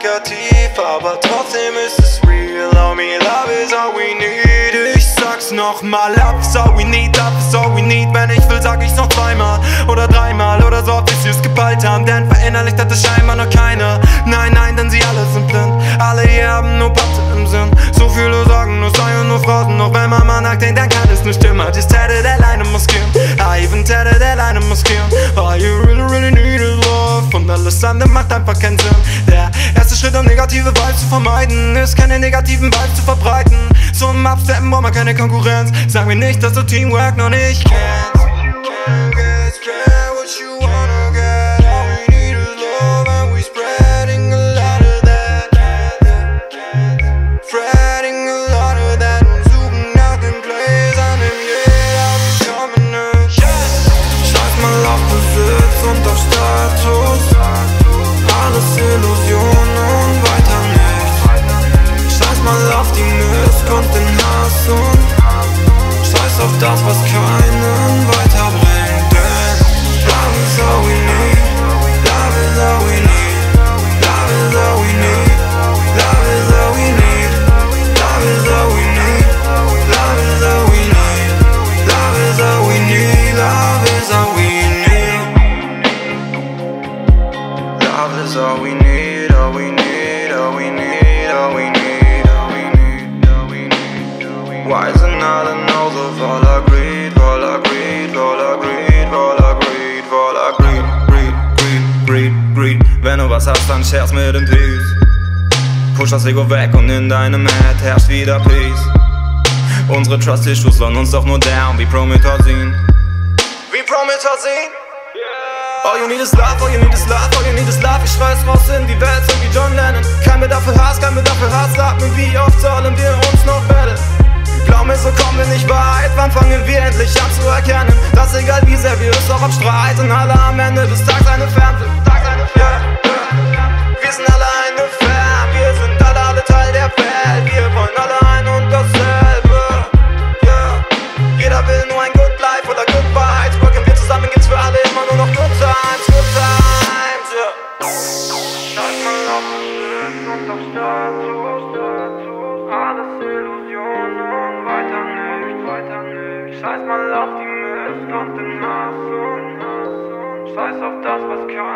Plakativ, aber trotzdem ist es real. Homie, love is all we need. Ich sag's nochmal, love is all we need, love is all we need. Wenn ich will, sag ich's noch zweimal oder dreimal oder so, bis sie's geballt haben. Denn verinnerlicht hat es scheinbar noch keiner. Nein, nein, denn sie alle sind blind. Alle hier haben nur Patte im Sinn. So viele sagen nur und nur Phrasen. Doch wenn man mal nachdenkt, dann kann es nicht stimmen. Just tatted alleine maskieren. I even tatted alleine maskieren. All you really, really need is love. Und alles andere macht einfach keinen Sinn. Der erste Schritt, um negative Vibes zu vermeiden, ist keine negativen Vibes zu verbreiten. Im Absteppen braucht man keine Konkurrenz. Sag mir nicht, dass du Teamwork noch nicht kennst. Das, was keinen weiterbringt. Denn Love is all we need, Love is all we need, Love is all we need, Love is all we need, Love is all we need, Love is all we need, Love is all we need, Love is all we need. Love is all we need, all we need, all we need, all we need, need, all we need. Why is another nose of all our greed, all our greed, all our greed, all our greed, all our greed, greed, greed, greed, greed. Wenn du was hast, dann scherz mit dem Peace. Push das Ego weg und in deinem Head herrscht wieder Peace. Unsere Trust-Issues lassen uns doch nur down wie Promethazin. Wie Promethazin? All you need is love, all you need is love, all you need is love Ich schrei's raus in die Welt, so wie John Lennon Kein Bedarf für Hass, kein Bedarf für Hass Sag mir, wie oft sollen wir uns noch battlen? So kommen wir nicht weit Wann fangen wir endlich an zu erkennen Dass egal wie sehr wir es auch abstreiten Alle am Ende des Tages eine Fernte yeah. Wir sind alle eine Fan Wir sind alle, alle Teil der Welt. Wir wollen alle ein und dasselbe. Yeah. Jeder will nur ein Good Life oder Good Vibes. Worken wir zusammen, gibt's für alle immer nur noch Good Times Good Times, yeah. Schalt mal auf und auf Status Alles Illusionen, Scheiß mal auf die Mist und den Hass und Scheiß auf das, was denn